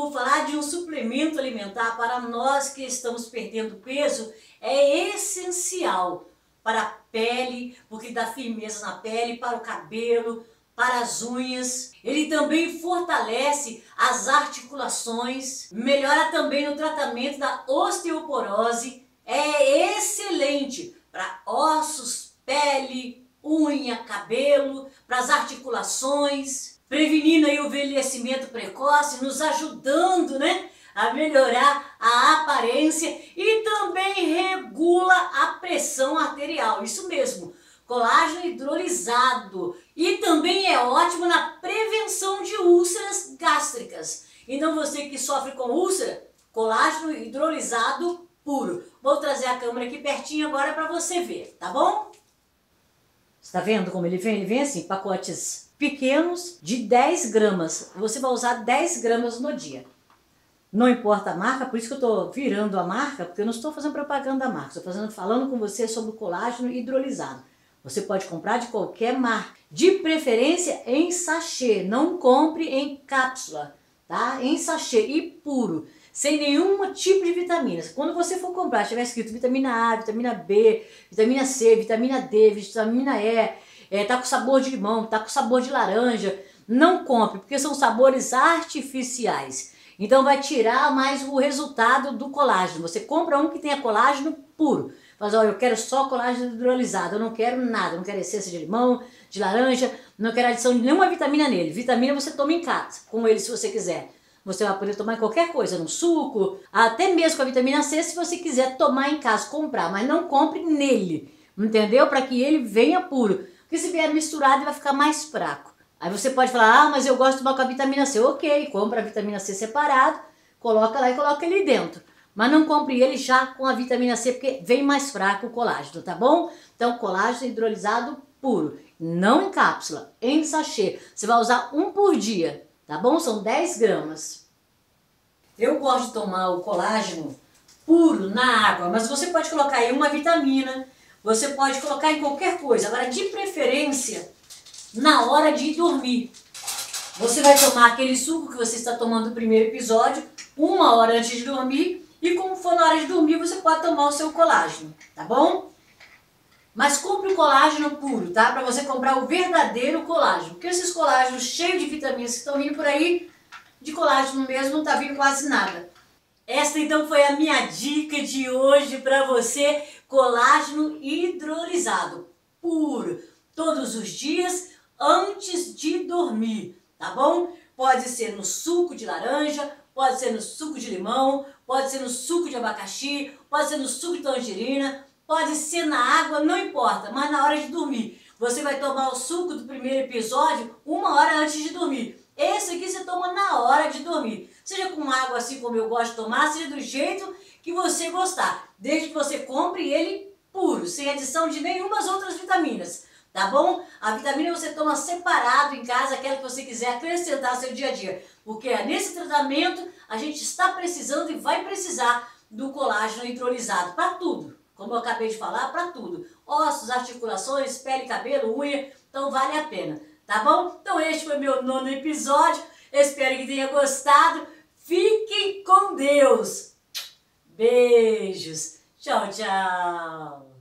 vou falar de um suplemento alimentar para nós que estamos perdendo peso. É essencial para a pele, porque dá firmeza na pele, para o cabelo, para as unhas. Ele também fortalece as articulações, melhora também no tratamento da osteoporose. É excelente para ossos, pele, unha, cabelo, para as articulações, prevenindo aí o envelhecimento precoce, nos ajudando, né? a melhorar a aparência e também regula a pressão arterial. Isso mesmo, colágeno hidrolisado e também é ótimo na prevenção de úlceras gástricas. Então você que sofre com úlcera, colágeno hidrolisado puro. Vou trazer a câmera aqui pertinho agora para você ver, tá bom? Está vendo como ele vem? Ele vem assim, pacotes pequenos de 10 gramas. Você vai usar 10 gramas no dia. Não importa a marca, por isso que eu estou virando a marca, porque eu não estou fazendo propaganda da marca, estou fazendo, falando com você sobre o colágeno hidrolisado. Você pode comprar de qualquer marca, de preferência em sachê, não compre em cápsula, tá? Em sachê e puro, sem nenhum tipo de vitaminas. Quando você for comprar, tiver escrito vitamina A, vitamina B, vitamina C, vitamina D, vitamina E, é, tá com sabor de limão, tá com sabor de laranja, não compre, porque são sabores artificiais. Então vai tirar mais o resultado do colágeno. Você compra um que tenha colágeno puro. Mas olha, eu quero só colágeno hidrolisado, eu não quero nada, não quero essência de limão, de laranja, não quero adição de nenhuma vitamina nele. Vitamina você toma em casa, com ele se você quiser. Você vai poder tomar qualquer coisa, no suco, até mesmo com a vitamina C, se você quiser tomar em casa, comprar, mas não compre nele, entendeu? Para que ele venha puro. Porque se vier misturado, vai ficar mais fraco. Aí você pode falar, ah, mas eu gosto de tomar com a vitamina C. Ok, compra a vitamina C separado, coloca lá e coloca ele dentro. Mas não compre ele já com a vitamina C, porque vem mais fraco o colágeno, tá bom? Então, colágeno hidrolisado puro, não em cápsula, em sachê. Você vai usar um por dia, tá bom? São 10 gramas. Eu gosto de tomar o colágeno puro na água, mas você pode colocar aí uma vitamina, você pode colocar em qualquer coisa. Agora, de preferência, na hora de dormir. Você vai tomar aquele suco que você está tomando no primeiro episódio, uma hora antes de dormir, e como for na hora de dormir, você pode tomar o seu colágeno, tá bom? Mas compre o colágeno puro, tá? Para você comprar o verdadeiro colágeno. Porque esses colágenos cheios de vitaminas que estão vindo por aí, de colágeno mesmo, não tá vindo quase nada. Esta então foi a minha dica de hoje para você, colágeno hidrolisado, puro, todos os dias, antes de dormir, tá bom? Pode ser no suco de laranja, pode ser no suco de limão, pode ser no suco de abacaxi, pode ser no suco de tangerina, pode ser na água, não importa, mas na hora de dormir. Você vai tomar o suco do primeiro episódio uma hora antes de dormir. Esse aqui você toma na hora de dormir. Seja com água assim como eu gosto de tomar, seja do jeito que você gostar. Desde que você compre ele puro, sem adição de nenhuma outras vitaminas tá bom? A vitamina você toma separado em casa, aquela que você quiser acrescentar ao seu dia a dia, porque é nesse tratamento a gente está precisando e vai precisar do colágeno hidrolisado para tudo, como eu acabei de falar, para tudo. Ossos, articulações, pele, cabelo, unha, então vale a pena, tá bom? Então este foi meu nono episódio, espero que tenha gostado, fiquem com Deus! Beijos! Tchau, tchau!